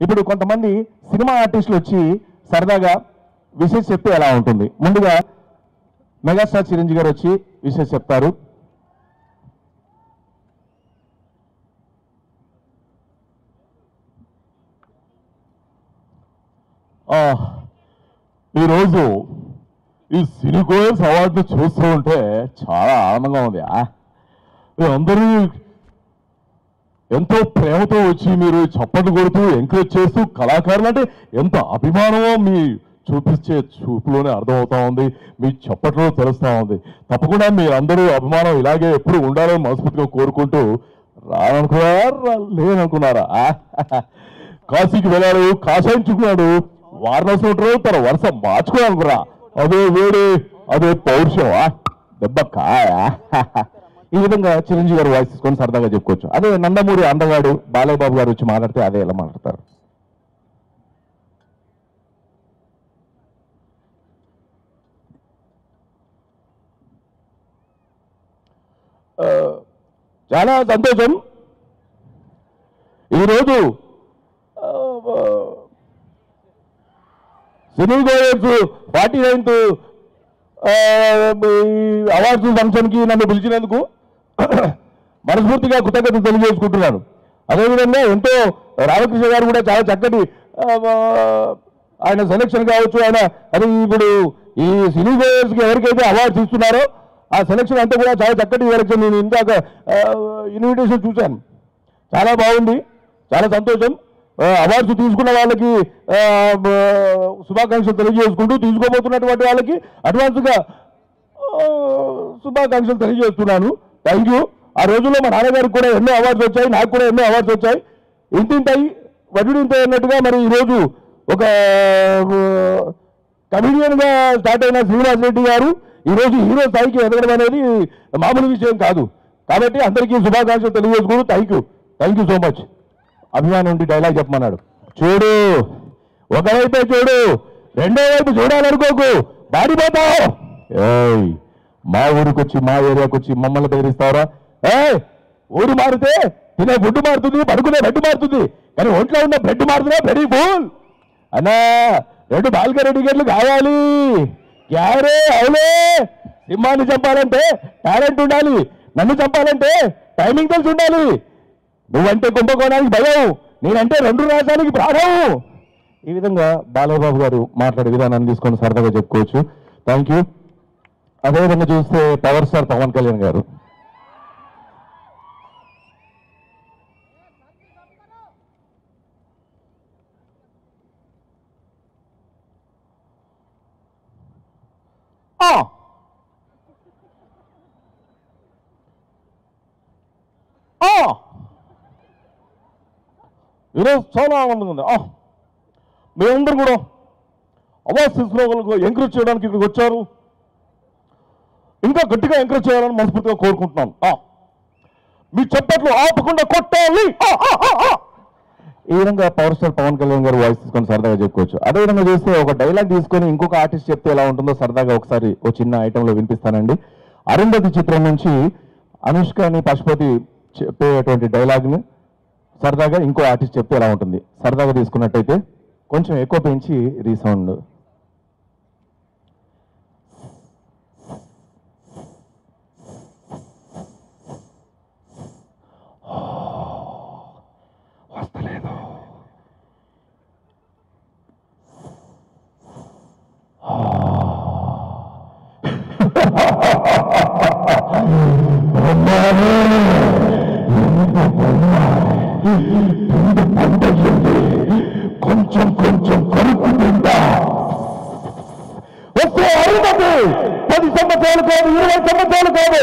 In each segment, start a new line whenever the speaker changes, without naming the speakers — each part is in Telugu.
ఇప్పుడు కొంతమంది సినిమా ఆర్టిస్టులు వచ్చి సరదాగా విషయం చెప్తే ఎలా ఉంటుంది? ముందుగా మెగాస్టార్ చిరంజీవి గారు వచ్చి విషయం చెప్తారు. ఆ, ఈరోజు ఈ సినికోయస్ అవార్డు చూస్తూ ఉంటే చాలా ఆనందంగా ఉంది ఆ, అందరూ ఎంతో ప్రేమతో వచ్చి మీరు చప్పట్లు కొడుతూ ఎంకరేజ్ చేస్తూ కళాకారులు అంటే ఎంత అభిమానమో మీ చూపించే చూపులోనే అర్థమవుతా ఉంది మీ చప్పట్లో తెలుస్తూ ఉంది. తప్పకుండా మీరందరూ అభిమానం ఇలాగే ఎప్పుడు ఉండాలని మనస్ఫూర్తిగా కోరుకుంటూ రానుకున్నారా లేదనుకున్నారా? కాశీకి వెళ్ళాడు కాషాయించుకున్నాడు వారణాసి ఉంటారు తన వరుస మార్చుకోవాలనుకురా అదే వేడి అదే పౌరుషం దెబ్బ కాయ? ఈ విధంగా చిరంజీవి గారు వాయిస్ తీసుకొని సరదాగా చెప్పుకోవచ్చు. అదే నందమూరి అందగాడు బాలయ్య బాబు గారు వచ్చి మాట్లాడితే అదే ఎలా మాట్లాడతారు? చాలా సంతోషం. ఈరోజు ఆ, ఆ, cine goers forty ninth awards ఫంక్షన్కి నన్ను పిలిచినందుకు మనస్ఫూర్తిగా కృతజ్ఞత తెలియజేసుకుంటున్నాను. అదేవిధంగా ఎంతో రామకృష్ణ గారు కూడా చాలా చక్కటి ఆయన సెలక్షన్ కావచ్చు ఆయన అది ఇప్పుడు ఈ సినీ గోయర్స్కి ఎవరికైతే అవార్డ్స్ ఇస్తున్నారో ఆ సెలక్షన్ అంతా కూడా చాలా చక్కటి సెలక్షన్ నేను ఇందాక ఇన్విటేషన్ చూశాను. చాలా బాగుంది చాలా సంతోషం. అవార్డ్స్ తీసుకున్న వాళ్ళకి శుభాకాంక్షలు తెలియజేసుకుంటూ తీసుకోబోతున్నటువంటి వాళ్ళకి అడ్వాన్స్గా శుభాకాంక్షలు తెలియజేస్తున్నాను. థ్యాంక్ యూ ఆ రోజుల్లో మా నాన్నగారికి కూడా ఎన్నో అవార్డ్స్ వచ్చాయి నాకు కూడా ఎన్నో అవార్డ్స్ వచ్చాయి. ఇంటింటాయి వడ్డింటాయి అన్నట్టుగా మరి ఈరోజు ఒక కమిడియన్గా స్టార్ట్ అయిన శ్రీనివాస్ రెడ్డి గారు ఈరోజు హీరో స్థాయికి ఎదగడం అనేది మామూలు విషయం కాదు. కాబట్టి అందరికీ శుభాకాంక్షలు తెలియజేసుకుంటూ thank you thank you so much అభిమానం ఉండి డైలాగ్ చెప్పమన్నాడు. చూడు ఒకవైపే చూడు రెండో వైపు చూడాలనుకోకు. బాడిపోతావు ఏయ్! మా ఊరికి వచ్చి మా ఏరియాకి వచ్చి మమ్మల్ని బెదిరిస్తారా ఏ ఊరు మారితే తినే ఫుడ్ మారుతుంది పడుకునే బెడ్ మారుతుంది కానీ ఒంట్లో ఉన్న బ్రెడ్ మారుతున్నా వెరీ ఫుల్. అన్నా రెండు బాల్క గేట్లు కావాలి. క్యారే అవులే. సింహాన్ని చంపాలంటే టాలెంట్ ఉండాలి. నన్ను చంపాలంటే టైమింగ్ తెలిసి ఉండాలి. నువ్వంటే కుంభకోణానికి భయం. నేనంటే రెండు రాష్ట్రాలకి ప్రాణం. ఈ విధంగా బాలయ్య బాబు గారు మాట్లాడే విధానాన్ని తీసుకొని సరదాగా చెప్పుకోవచ్చు. థ్యాంక్ యూ అదేవిధంగా చూస్తే పవర్ స్టార్ పవన్ కళ్యాణ్ గారు. ఈరోజు చాలా ఆనందంగా ఉంది. మేమందరూ కూడా అవాస్ తీసుకునే వాళ్ళకు ఎంకరేజ్ చేయడానికి ఇక్కడికి వచ్చారు. ఇంకా గట్టిగా ఎంకరేజ్ చేయాలని మనస్ఫూర్తిగా కోరుకుంటున్నాను. మీ చప్పట్లు ఆపకుండా కొట్టాలి. ఈ విధంగా పవర్ స్టార్ పవన్ కళ్యాణ్ గారు వాయిస్ తీసుకొని సరదాగా చెప్పుకోవచ్చు. అదే విధంగా చూస్తే ఒక డైలాగ్ తీసుకొని ఇంకొక ఆర్టిస్ట్ చెప్తే ఎలా ఉంటుందో సరదాగా ఒకసారి ఒక చిన్న ఐటెంలో వినిపిస్తానండి. అరుంధతి చిత్రం నుంచి అనుష్కని పశుపతి చెప్పేటువంటి డైలాగ్ని సరదాగా ఇంకో ఆర్టిస్ట్ చెప్తే ఎలా ఉంటుంది? సరదాగా తీసుకున్నట్టయితే కొంచెం ఎక్కువ పెంచి రీసౌండ్ వస్తలేదు కొంచెం కొంచెం కరుకు తింటా వస్తే అరుదది పది సంవత్సరాలు కాదు ఇరవై సంవత్సరాలు కాదు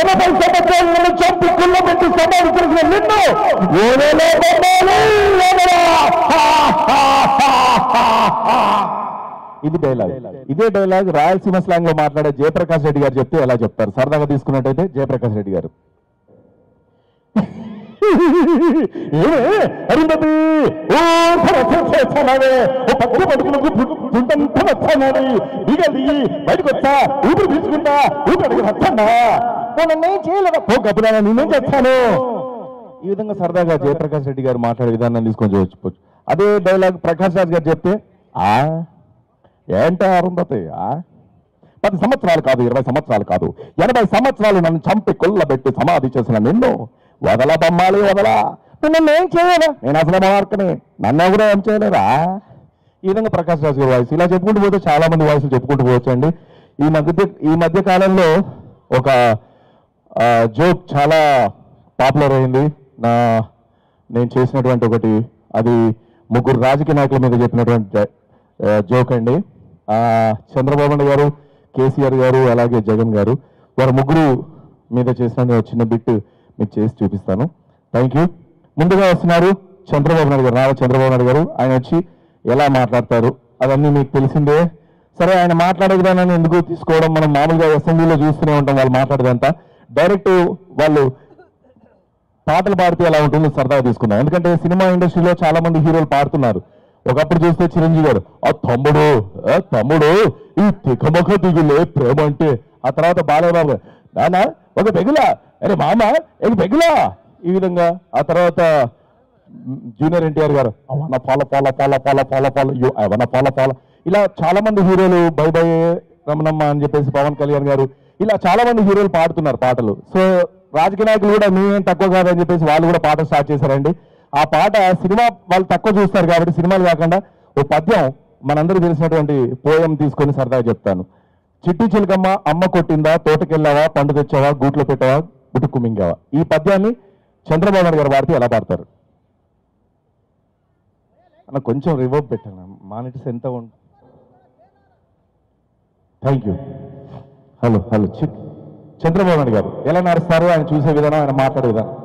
ఎనభై సంవత్సరాలు నన్ను చంపి కుళ్ళ పెట్టి సమాధి చేసిన ఇది డైలాగ్ ఇదే డైలాగ్ రాయలసీమ స్లాంగ్లో మాట్లాడే జయప్రకాష్ రెడ్డి గారు చెప్తే ఎలా చెప్తారు? సరదాగా తీసుకున్నట్టయితే జయప్రకాష్ రెడ్డి గారు. అరుంధతి ఓ చేస్తానావే ఓ పక్క పడుకులకు పుంటంతా బయటకు వచ్చా ఊపిరి తీసుకుంటా? ఊపిరి వచ్చానా నేనేం చేయలేదా? పో నేనేం చేస్తాను? ఈ విధంగా సరదాగా జయప్రకాష్ రెడ్డి గారు మాట్లాడే విధానం తీసుకొని చూడొచ్చు అదే డైలాగ్ ప్రకాష్ రాజ్ గారు చెప్తే ఆ? ఏంట అరుంధతి? ఆ? పది సంవత్సరాలు కాదు ఇరవై సంవత్సరాలు కాదు. ఎనభై సంవత్సరాలు నన్ను చంపి కొల్లబెట్టి సమాధి చేసిన నిన్ను వదల బొమ్మాలి వదలా. నిన్ను ఏం చేయలేదా నేను అసలు మార్కని. నన్ను కూడా ఏం చేయలేదా ఈ విధంగా ప్రకాష్ రాజు గారి వాయిస్. ఇలా చెప్పుకుంటూ పోతే చాలా మంది వాయిస్లు చెప్పుకుంటూ పోవచ్చండి. ఈ మధ్య ఈ మధ్య కాలంలో ఒక జోక్ చాలా పాపులర్ అయింది. నా నేను చేసినటువంటి ఒకటి అది ముగ్గురు రాజకీయ నాయకుల మీద చెప్పినటువంటి జోక్ అండి. చంద్రబాబు నాయుడు గారు కేసీఆర్ గారు అలాగే జగన్ గారు వారు ముగ్గురు మీద చేసిన చిన్న బిట్ మీకు చేసి చూపిస్తాను. థ్యాంక్ యూ ముందుగా వస్తున్నారు చంద్రబాబు నాయుడు గారు నారా చంద్రబాబు నాయుడు గారు. ఆయన వచ్చి ఎలా మాట్లాడతారు? అవన్నీ మీకు తెలిసిందే. సరే ఆయన మాట్లాడే విధానాన్ని ఎందుకు తీసుకోవడం మనం మామూలుగా అసెంబ్లీలో చూస్తూనే ఉంటాం వాళ్ళు మాట్లాడేదంతా. డైరెక్ట్ వాళ్ళు పాటలు పాడితే ఎలా ఉంటుందో సరదాగా తీసుకుందాం. ఎందుకంటే సినిమా ఇండస్ట్రీలో చాలా మంది హీరోలు పాడుతున్నారు. ఒకప్పుడు చూస్తే చిరంజీవి గారు ఆ తమ్ముడు తమ్ముడు ఈ తికమక దిగులే ప్రేమ అంటే ఆ తర్వాత బాలయ్యబాబు గారు నాన్న ఒక పెగులా అరే మామ ఇది పెగులా ఈ విధంగా ఆ తర్వాత జూనియర్ ఎన్టీఆర్ గారు అవన్న పాల పాల పాల పాల పాల పాల యో అవన్న పాల పాల ఇలా చాలా మంది హీరోలు బై బై రమణమ్మ అని చెప్పేసి పవన్ కళ్యాణ్ గారు ఇలా చాలా మంది హీరోలు పాడుతున్నారు పాటలు. సో రాజకీయ నాయకులు కూడా మేమేం తక్కువ కాదని చెప్పేసి వాళ్ళు కూడా పాట స్టార్ట్ చేశారండి. ఆ పాట సినిమా వాళ్ళు తక్కువ చూస్తారు కాబట్టి సినిమాలు కాకుండా ఓ పద్యం మనందరికీ తెలిసినటువంటి పోయం తీసుకొని సరదాగా చెప్తాను. చిట్టి చిలకమ్మ అమ్మ కొట్టిందా తోటకెళ్ళావా పండు తెచ్చావా గూట్లో పెట్టావా గుటుక్కు మింగావా? ఈ పద్యాన్ని చంద్రబాబు నాయుడు గారు పాడితే ఎలా పాడతారు? అన్న కొంచెం రివర్బ్ పెట్టాను మానిటర్స్ ఎంత ఉంటుంది థ్యాంక్ యూ హలో హలో చిట్ చంద్రబాబు నాయుడు గారు. ఎలా నడుస్తారు ఆయన చూసే విధానం ఆయన మాట్లాడే విధానం.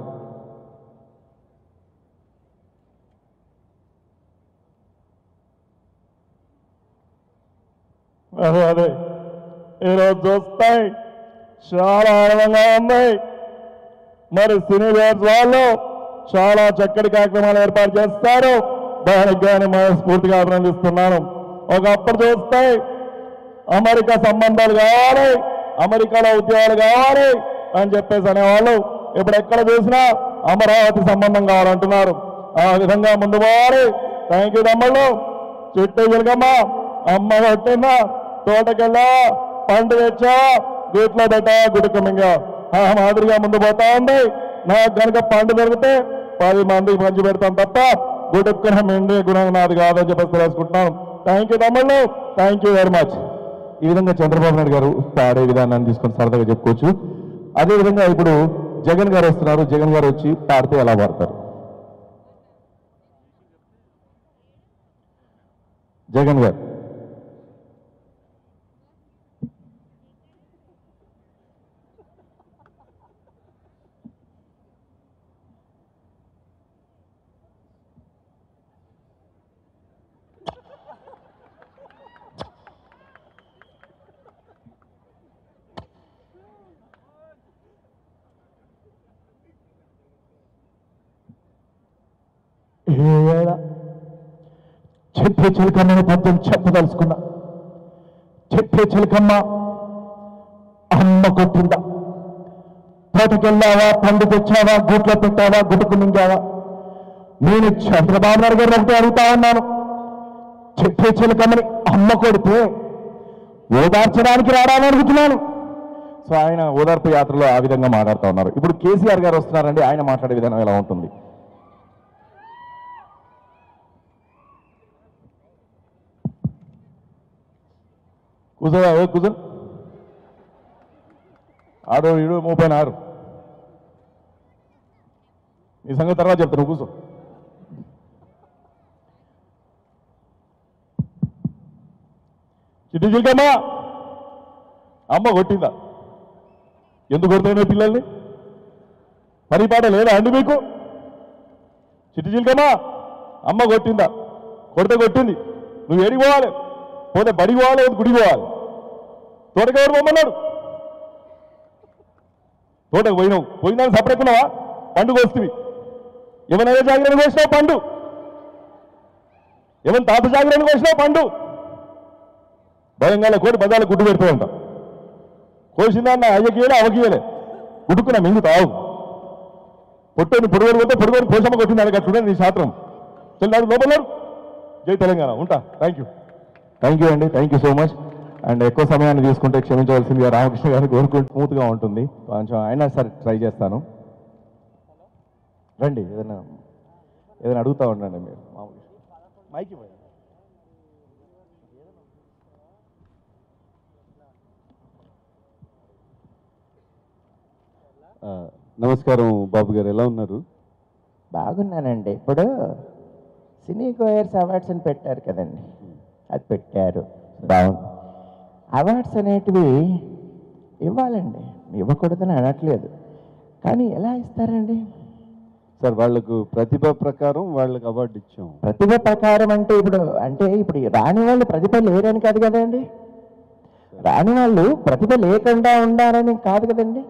అదే అదే. ఈరోజు చూస్తాయి చాలా ఆనందంగా ఉన్నాయి మరి సినీ వేర్స్ వాళ్ళు చాలా చక్కటి కార్యక్రమాలు ఏర్పాటు చేస్తారు. దానికి కానీ మనస్ఫూర్తిగా అభినందిస్తున్నాను. ఒకప్పుడు చూస్తాయి అమెరికా సంబంధాలు కావాలి అమెరికాలో ఉద్యోగాలు కావాలి అని చెప్పేసి అనేవాళ్ళు ఇప్పుడు ఎక్కడ చూసినా అమరావతి సంబంధం కావాలంటున్నారు. ఆ విధంగా ముందు పోవాలి. థ్యాంక్ యూ తమ్ముళ్ళు. చుట్టూ వెలుగమ్మ. అమ్మ కొట్టిందా? తోటకెళ్ళా? పండు తెచ్చా? గీట్లో పెట్టా? గుడికి ఆ మాదిరిగా ముందు పోతా ఉంది. నాకు కనుక పండు దొరికితే పది మందికి పంచి పెడతాం తప్ప గుడుక్కున మిండి గుణం నాది కాదని చెప్పేసి తెలుసుకుంటున్నాను థ్యాంక్ యూ తమ్ముళ్ళు. థ్యాంక్ యూ వెరీ మచ్
ఈ విధంగా చంద్రబాబు నాయుడు గారు పాడే విధానాన్ని తీసుకొని సరదాగా చెప్పుకోవచ్చు. అదే విధంగా ఇప్పుడు జగన్ గారు వస్తున్నారు. జగన్ గారు వచ్చి పాడితే ఎలా పాడతారు? జగన్ గారు
ఏడ చెప్పే చిలకమ్మని పద్యం చెప్పదలుచుకున్నా. చెప్పే చిలకమ్మ అమ్మ కొట్టిందా? తోటకెళ్ళావా పండు తెచ్చావా? గూట్లో పెట్టావా? గుటుకు మింగావా? నేను చంద్రబాబు నాయుడు గారు ఒకటి అడుగుతా ఉన్నాను. చెప్పే చిలకమ్మని అమ్మ కొడితే ఓదార్చడానికి రావాలని అడుగుతున్నాను.
సో ఆయన ఓదార్పు యాత్రలో ఆ విధంగా మాట్లాడుతూ ఉన్నారు. ఇప్పుడు కేసీఆర్ గారు వస్తున్నారండి. ఆయన మాట్లాడే విధానం ఎలా ఉంటుంది? కూర్చోవా ఏ కుదరు ఆడు ఈడు ముప్పై ఆరు ఈ సంగతి తర్వాత చెప్తాను కూర్చో. చిట్టి చిలకమ్మా! అమ్మ కొట్టిందా? ఎందుకు కొడుతున్నాయి పిల్లల్ని? పని పాట లేదా అండి మీకు? చిట్టి చిలకమ్మా! అమ్మ కొట్టిందా? కొడితే కొట్టింది. నువ్వు ఏడికి పోవాలి? పోతే బడికి పోవాలి గుడిపోవాలి గుడికి పోవాలి? తోటకి ఎవరు పొమ్మన్నాడు తోటకు పోయినావు. పోయిందని సపరేకున్నావా? పండుగ వస్తుంది ఏమైనా జాగ్రత్త కోసినావు? పండు. ఏమైనా తాత జాగ్రత్త కోసినావు? పండు. భయంగా కోటి బజార్లో గుడ్డు పెడుతూ ఉంటాం కోసిందాన్న అయ్యకీయలే అవకీయలే గుడుకున్నా మింగుతావు పొట్టని పొడుగోడు పోతే పొడుగోడు పోసమ్మ కొట్టింది అది అట్లుండే నీ శాస్త్రం. చెల్లాడు లోపల
జై తెలంగాణ. ఉంటా. థ్యాంక్ యూ థ్యాంక్ యూ అండి. Thank you so much and ఎక్కువ సమయాన్ని తీసుకుంటే క్షమించవలసిందిగా రామకృష్ణ గారు కోరుకుంటూ స్మూత్గా ఉంటుంది. కొంచెం అయినా సరే ట్రై చేస్తాను. రండి ఏదైనా ఏదైనా అడుగుతా ఉండండి మీరు. మామూలుగా మైక్
నమస్కారం బాబు గారు ఎలా ఉన్నారు?
బాగున్నానండి. ఇప్పుడు సినీ కోయర్స్ అవార్డ్స్ అని పెట్టారు కదండి. అది పెట్టారు. బాగుంది. అవార్డ్స్ అనేటివి ఇవ్వాలండి. ఇవ్వకూడదని అనట్లేదు. కానీ ఎలా ఇస్తారండి?
సార్ వాళ్ళకు ప్రతిభ ప్రకారం వాళ్ళకి అవార్డు ఇచ్చాం.
ప్రతిభ ప్రకారం అంటే ఇప్పుడు అంటే ఇప్పుడు రాని వాళ్ళు ప్రతిభ లేరని కాదు కదండి? రాని వాళ్ళు ప్రతిభ లేకుండా ఉండాలని కాదు కదండి?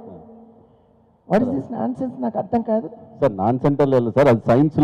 వాట్ ఇస్ దిస్ నాన్ నాకు అర్థం కాదు.
సార్ నాన్ సెంటర్ సార్ అది సైన్స్